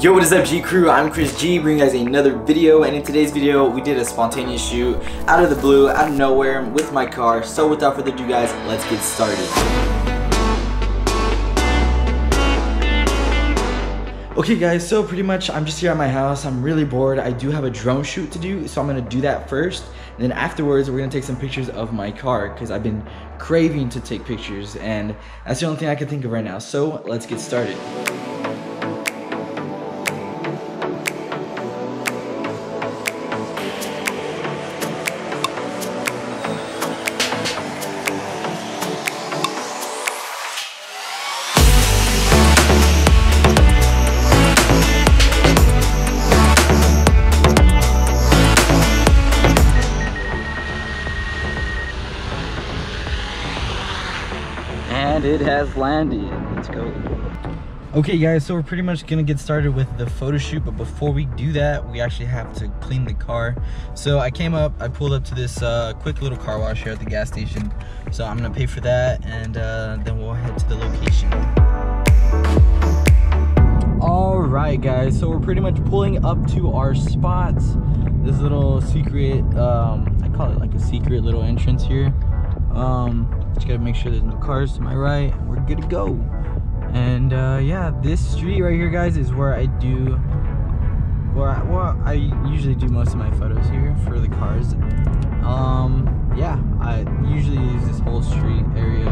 Yo, what is up G Crew? I'm Chris G, bringing you guys another video, and in today's video, we did a spontaneous shoot out of the blue, out of nowhere, with my car. So without further ado guys, let's get started. Okay guys, so pretty much I'm just here at my house. I'm really bored. I do have a drone shoot to do, so I'm gonna do that first. And then afterwards, we're gonna take some pictures of my car because I've been craving to take pictures and that's the only thing I can think of right now. So let's get started. And it has landed. Let's go. Okay guys, so we're pretty much gonna get started with the photo shoot, but before we do that, we actually have to clean the car. So I came up, I pulled up to this uh, quick little car wash here at the gas station. So I'm gonna pay for that and uh, then we'll head to the location. All right guys, so we're pretty much pulling up to our spots. This little secret, um, I call it like a secret little entrance here. Um, just gotta make sure there's no cars to my right. And We're good to go. And uh, yeah, this street right here, guys, is where I do, where I, well, I usually do most of my photos here for the cars. Um, yeah, I usually use this whole street area.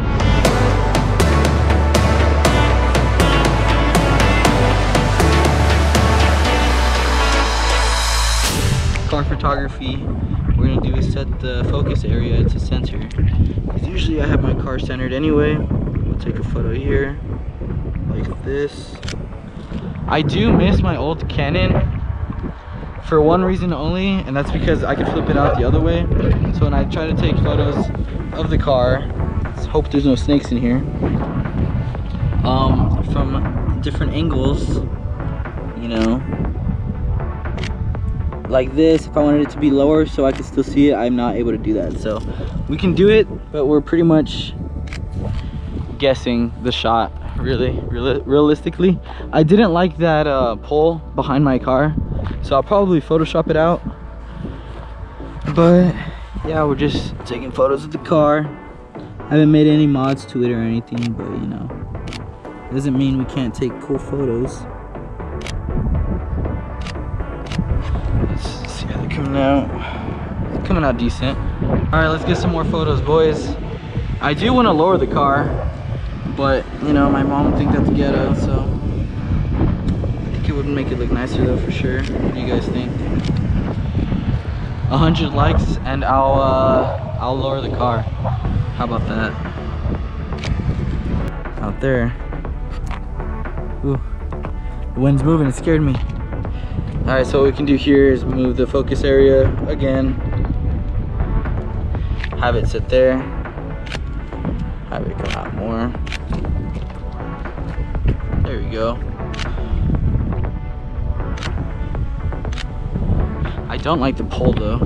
car photography we're gonna do is set the focus area to center because usually I have my car centered anyway. I'll take a photo here like this. I do miss my old Canon for one reason only and that's because I could flip it out the other way. So when I try to take photos of the car let's hope there's no snakes in here um, from different angles you know like this if I wanted it to be lower so I could still see it I'm not able to do that. So we can do it but we're pretty much guessing the shot really real realistically. I didn't like that uh, pole behind my car so I'll probably Photoshop it out. But yeah we're just taking photos of the car. I haven't made any mods to it or anything but you know doesn't mean we can't take cool photos out. It's coming out decent. All right, let's get some more photos, boys. I do want to lower the car, but you know, my mom think that's ghetto, so I think it would make it look nicer though for sure. What do you guys think? A hundred likes and I'll uh, I'll lower the car. How about that? Out there. Ooh, the wind's moving. It scared me. All right, so what we can do here is move the focus area again. Have it sit there. Have it come out more. There we go. I don't like the pole though.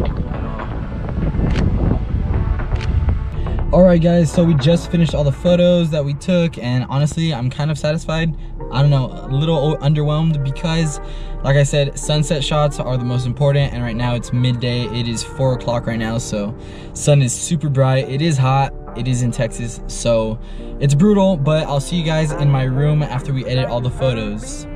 Alright guys, so we just finished all the photos that we took and honestly, I'm kind of satisfied. I don't know, a little underwhelmed because, like I said, sunset shots are the most important and right now it's midday. It is 4 o'clock right now, so sun is super bright. It is hot. It is in Texas, so it's brutal, but I'll see you guys in my room after we edit all the photos.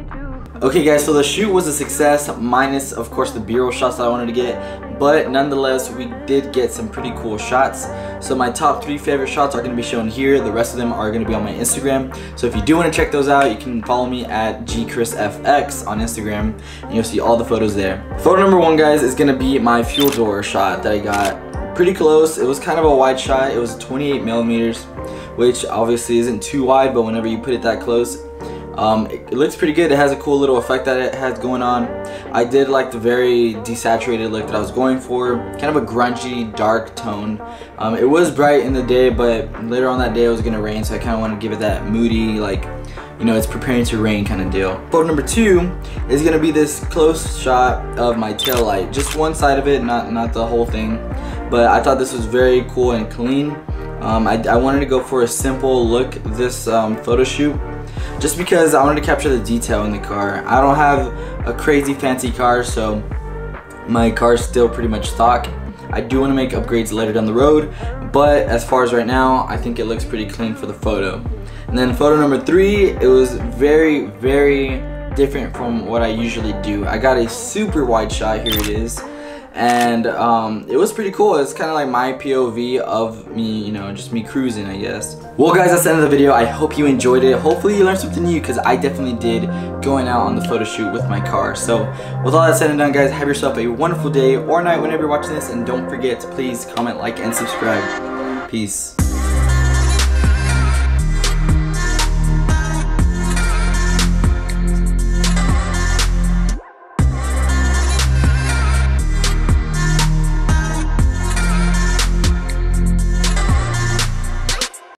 Okay guys, so the shoot was a success, minus of course the b-roll shots that I wanted to get, but nonetheless we did get some pretty cool shots. So my top three favorite shots are going to be shown here, the rest of them are going to be on my Instagram. So if you do want to check those out, you can follow me at gchrisfx on Instagram, and you'll see all the photos there. Photo number one guys is going to be my fuel door shot that I got pretty close. It was kind of a wide shot, it was 28 millimeters, which obviously isn't too wide, but whenever you put it that close, um, it, looks pretty good. It has a cool little effect that it has going on. I did like the very desaturated look that I was going for. Kind of a grungy, dark tone. Um, it was bright in the day, but later on that day it was going to rain, so I kind of want to give it that moody, like, you know, it's preparing to rain kind of deal. Photo number two is going to be this close shot of my tail light. Just one side of it, not, not the whole thing. But I thought this was very cool and clean. Um, I, I wanted to go for a simple look this um, photo shoot just because I wanted to capture the detail in the car. I don't have a crazy fancy car, so my car is still pretty much stock. I do want to make upgrades later down the road, but as far as right now, I think it looks pretty clean for the photo. And then photo number three, it was very, very different from what I usually do. I got a super wide shot, here it is and um, it was pretty cool. It's kind of like my POV of me, you know, just me cruising, I guess. Well, guys, that's the end of the video. I hope you enjoyed it. Hopefully you learned something new because I definitely did going out on the photo shoot with my car. So with all that said and done, guys, have yourself a wonderful day or night whenever you're watching this. And don't forget to please comment, like, and subscribe. Peace.